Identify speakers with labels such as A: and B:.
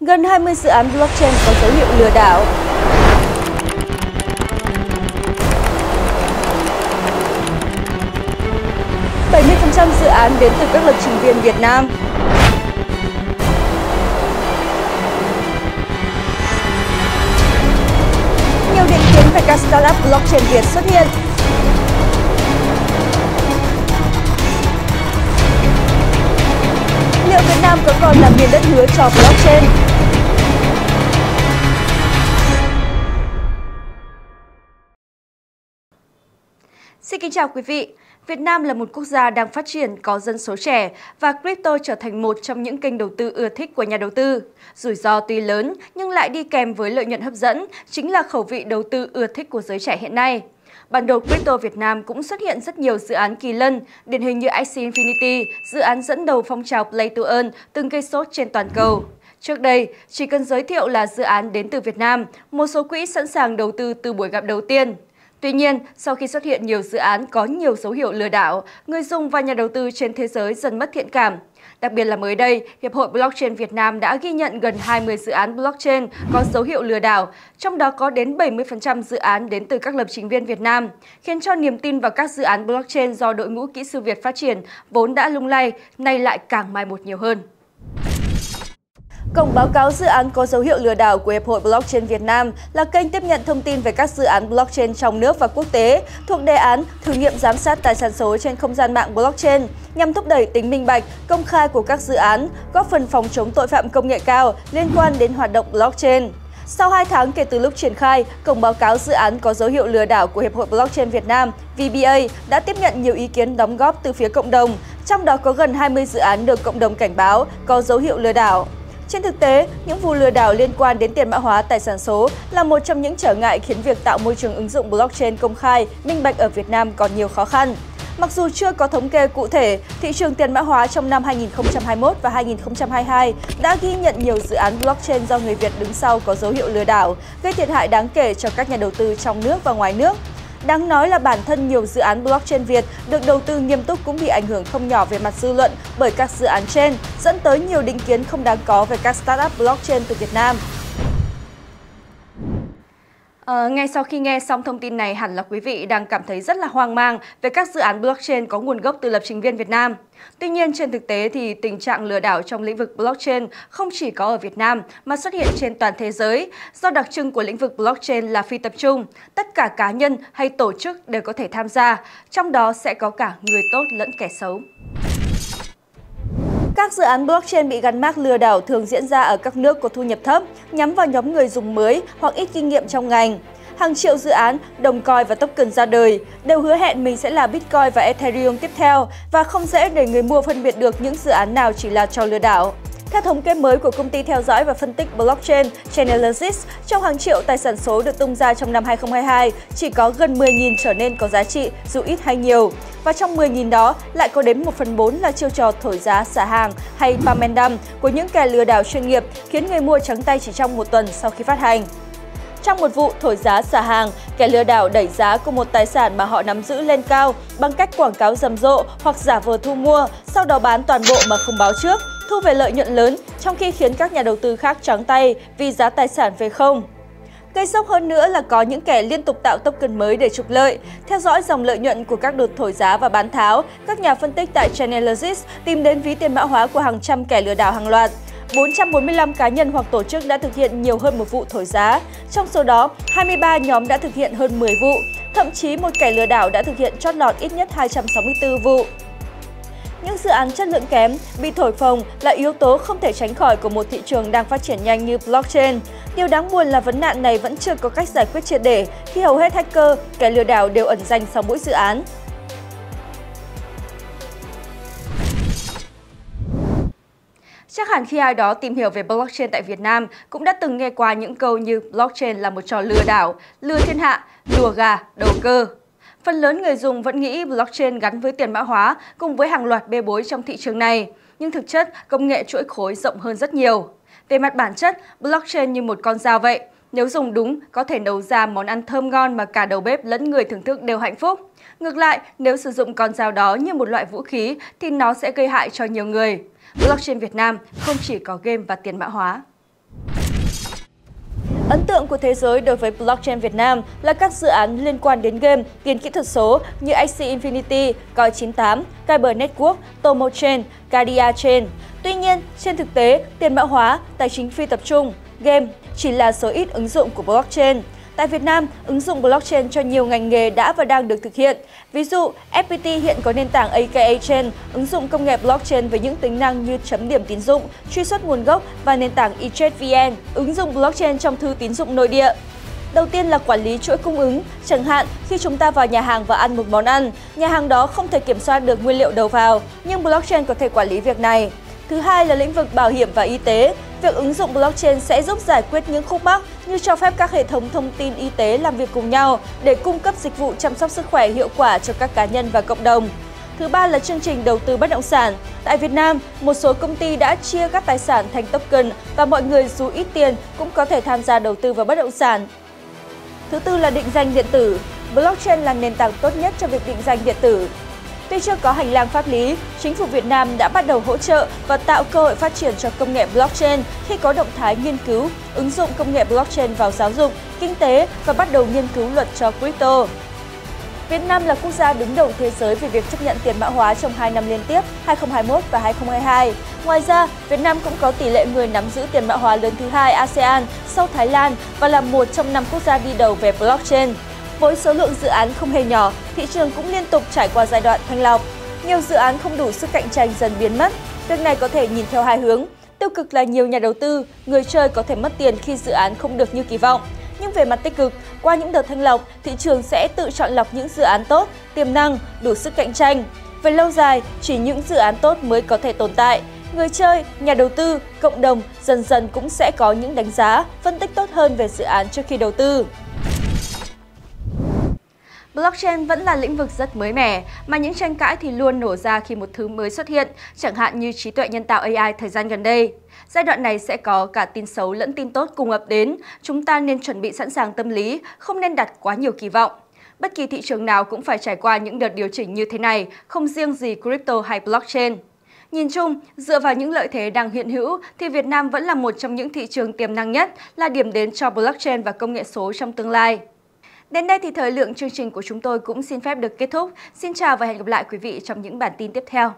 A: Gần 20 dự án blockchain có dấu hiệu lừa đảo. trăm dự án đến từ các lập trình viên Việt Nam. Nhiều định kiến về các startup blockchain Việt xuất hiện. Nam có còn là miền đất hứa cho blockchain? Xin kính chào quý vị. Việt Nam là một quốc gia đang phát triển có dân số trẻ và crypto trở thành một trong những kênh đầu tư ưa thích của nhà đầu tư. Rủi ro tuy lớn nhưng lại đi kèm với lợi nhuận hấp dẫn, chính là khẩu vị đầu tư ưa thích của giới trẻ hiện nay. Bản đồ crypto Việt Nam cũng xuất hiện rất nhiều dự án kỳ lân, điển hình như IC Infinity, dự án dẫn đầu phong trào Play to Earn từng gây sốt trên toàn cầu. Trước đây, chỉ cần giới thiệu là dự án đến từ Việt Nam, một số quỹ sẵn sàng đầu tư từ buổi gặp đầu tiên. Tuy nhiên, sau khi xuất hiện nhiều dự án có nhiều dấu hiệu lừa đảo, người dùng và nhà đầu tư trên thế giới dần mất thiện cảm. Đặc biệt là mới đây, Hiệp hội Blockchain Việt Nam đã ghi nhận gần 20 dự án blockchain có dấu hiệu lừa đảo, trong đó có đến 70% dự án đến từ các lập trình viên Việt Nam, khiến cho niềm tin vào các dự án blockchain do đội ngũ kỹ sư Việt phát triển vốn đã lung lay, nay lại càng mai một nhiều hơn. Cổng báo cáo dự án có dấu hiệu lừa đảo của Hiệp hội Blockchain Việt Nam là kênh tiếp nhận thông tin về các dự án blockchain trong nước và quốc tế thuộc đề án thử nghiệm giám sát tài sản số trên không gian mạng blockchain nhằm thúc đẩy tính minh bạch, công khai của các dự án, góp phần phòng chống tội phạm công nghệ cao liên quan đến hoạt động blockchain. Sau 2 tháng kể từ lúc triển khai, cổng báo cáo dự án có dấu hiệu lừa đảo của Hiệp hội Blockchain Việt Nam VBA đã tiếp nhận nhiều ý kiến đóng góp từ phía cộng đồng, trong đó có gần 20 dự án được cộng đồng cảnh báo có dấu hiệu lừa đảo. Trên thực tế, những vụ lừa đảo liên quan đến tiền mã hóa tài sản số là một trong những trở ngại khiến việc tạo môi trường ứng dụng blockchain công khai, minh bạch ở Việt Nam còn nhiều khó khăn. Mặc dù chưa có thống kê cụ thể, thị trường tiền mã hóa trong năm 2021 và 2022 đã ghi nhận nhiều dự án blockchain do người Việt đứng sau có dấu hiệu lừa đảo, gây thiệt hại đáng kể cho các nhà đầu tư trong nước và ngoài nước. Đáng nói là bản thân nhiều dự án blockchain Việt được đầu tư nghiêm túc cũng bị ảnh hưởng không nhỏ về mặt dư luận bởi các dự án trên, dẫn tới nhiều định kiến không đáng có về các startup blockchain từ Việt Nam. À, ngay sau khi nghe xong thông tin này, hẳn là quý vị đang cảm thấy rất là hoang mang về các dự án blockchain có nguồn gốc từ lập trình viên Việt Nam. Tuy nhiên, trên thực tế thì tình trạng lừa đảo trong lĩnh vực blockchain không chỉ có ở Việt Nam mà xuất hiện trên toàn thế giới. Do đặc trưng của lĩnh vực blockchain là phi tập trung, tất cả cá nhân hay tổ chức đều có thể tham gia, trong đó sẽ có cả người tốt lẫn kẻ xấu. Các dự án blockchain bị gắn mác lừa đảo thường diễn ra ở các nước có thu nhập thấp, nhắm vào nhóm người dùng mới hoặc ít kinh nghiệm trong ngành. Hàng triệu dự án, đồng coin và token ra đời đều hứa hẹn mình sẽ là Bitcoin và Ethereum tiếp theo và không dễ để người mua phân biệt được những dự án nào chỉ là trò lừa đảo. Theo thống kê mới của công ty theo dõi và phân tích blockchain Chainalysis, trong hàng triệu tài sản số được tung ra trong năm 2022, chỉ có gần 10.000 trở nên có giá trị dù ít hay nhiều. Và trong 10.000 đó lại có đến 1 phần 4 là chiêu trò thổi giá xả hàng hay pamendam của những kẻ lừa đảo chuyên nghiệp khiến người mua trắng tay chỉ trong một tuần sau khi phát hành. Trong một vụ thổi giá xả hàng, kẻ lừa đảo đẩy giá của một tài sản mà họ nắm giữ lên cao bằng cách quảng cáo rầm rộ hoặc giả vờ thu mua, sau đó bán toàn bộ mà không báo trước, thu về lợi nhuận lớn, trong khi khiến các nhà đầu tư khác trắng tay vì giá tài sản về không. Gây sốc hơn nữa là có những kẻ liên tục tạo token mới để trục lợi. Theo dõi dòng lợi nhuận của các đợt thổi giá và bán tháo, các nhà phân tích tại Chainalysis tìm đến ví tiền mã hóa của hàng trăm kẻ lừa đảo hàng loạt. 445 cá nhân hoặc tổ chức đã thực hiện nhiều hơn một vụ thổi giá. Trong số đó, 23 nhóm đã thực hiện hơn 10 vụ. Thậm chí một kẻ lừa đảo đã thực hiện chót lọt ít nhất 264 vụ. Những dự án chất lượng kém, bị thổi phồng là yếu tố không thể tránh khỏi của một thị trường đang phát triển nhanh như blockchain. Điều đáng buồn là vấn nạn này vẫn chưa có cách giải quyết triệt để khi hầu hết hacker, kẻ lừa đảo đều ẩn danh sau mỗi dự án. Chắc hẳn khi ai đó tìm hiểu về blockchain tại Việt Nam cũng đã từng nghe qua những câu như blockchain là một trò lừa đảo, lừa thiên hạ, lùa gà, đầu cơ. Phần lớn người dùng vẫn nghĩ blockchain gắn với tiền mã hóa cùng với hàng loạt bê bối trong thị trường này. Nhưng thực chất, công nghệ chuỗi khối rộng hơn rất nhiều. Về mặt bản chất, blockchain như một con dao vậy. Nếu dùng đúng, có thể nấu ra món ăn thơm ngon mà cả đầu bếp lẫn người thưởng thức đều hạnh phúc. Ngược lại, nếu sử dụng con dao đó như một loại vũ khí thì nó sẽ gây hại cho nhiều người. Blockchain Việt Nam không chỉ có game và tiền mã hóa. Ấn tượng của thế giới đối với blockchain Việt Nam là các dự án liên quan đến game, tiền kỹ thuật số như IC Infinity, Coin98, Kyber Network, Tomo Chain, Cardia Chain. Tuy nhiên, trên thực tế, tiền mã hóa, tài chính phi tập trung, game chỉ là số ít ứng dụng của blockchain. Tại Việt Nam, ứng dụng blockchain cho nhiều ngành nghề đã và đang được thực hiện. Ví dụ, FPT hiện có nền tảng AKA Chain, ứng dụng công nghệ blockchain với những tính năng như chấm điểm tín dụng, truy xuất nguồn gốc và nền tảng eTradeVN, ứng dụng blockchain trong thư tín dụng nội địa. Đầu tiên là quản lý chuỗi cung ứng, chẳng hạn khi chúng ta vào nhà hàng và ăn một món ăn, nhà hàng đó không thể kiểm soát được nguyên liệu đầu vào, nhưng blockchain có thể quản lý việc này. Thứ hai là lĩnh vực bảo hiểm và y tế. Việc ứng dụng blockchain sẽ giúp giải quyết những khúc mắc như cho phép các hệ thống thông tin y tế làm việc cùng nhau để cung cấp dịch vụ chăm sóc sức khỏe hiệu quả cho các cá nhân và cộng đồng. Thứ ba là chương trình đầu tư bất động sản. Tại Việt Nam, một số công ty đã chia các tài sản thành token và mọi người dù ít tiền cũng có thể tham gia đầu tư vào bất động sản. Thứ tư là định danh điện tử. Blockchain là nền tảng tốt nhất cho việc định danh điện tử. Tuy chưa có hành lang pháp lý, chính phủ Việt Nam đã bắt đầu hỗ trợ và tạo cơ hội phát triển cho công nghệ blockchain khi có động thái nghiên cứu, ứng dụng công nghệ blockchain vào giáo dục, kinh tế và bắt đầu nghiên cứu luật cho crypto. Việt Nam là quốc gia đứng đầu thế giới về việc chấp nhận tiền mã hóa trong 2 năm liên tiếp, 2021 và 2022. Ngoài ra, Việt Nam cũng có tỷ lệ người nắm giữ tiền mã hóa lớn thứ hai ASEAN sau Thái Lan và là một trong năm quốc gia đi đầu về blockchain. Với số lượng dự án không hề nhỏ, thị trường cũng liên tục trải qua giai đoạn thanh lọc. Nhiều dự án không đủ sức cạnh tranh dần biến mất. Việc này có thể nhìn theo hai hướng. Tiêu cực là nhiều nhà đầu tư, người chơi có thể mất tiền khi dự án không được như kỳ vọng. Nhưng về mặt tích cực, qua những đợt thanh lọc, thị trường sẽ tự chọn lọc những dự án tốt, tiềm năng, đủ sức cạnh tranh. Về lâu dài, chỉ những dự án tốt mới có thể tồn tại. Người chơi, nhà đầu tư, cộng đồng dần dần cũng sẽ có những đánh giá, phân tích tốt hơn về dự án trước khi đầu tư. Blockchain vẫn là lĩnh vực rất mới mẻ, mà những tranh cãi thì luôn nổ ra khi một thứ mới xuất hiện, chẳng hạn như trí tuệ nhân tạo AI thời gian gần đây. Giai đoạn này sẽ có cả tin xấu lẫn tin tốt cùng ập đến, chúng ta nên chuẩn bị sẵn sàng tâm lý, không nên đặt quá nhiều kỳ vọng. Bất kỳ thị trường nào cũng phải trải qua những đợt điều chỉnh như thế này, không riêng gì crypto hay blockchain. Nhìn chung, dựa vào những lợi thế đang hiện hữu thì Việt Nam vẫn là một trong những thị trường tiềm năng nhất, là điểm đến cho blockchain và công nghệ số trong tương lai. Đến đây thì thời lượng chương trình của chúng tôi cũng xin phép được kết thúc. Xin chào và hẹn gặp lại quý vị trong những bản tin tiếp theo.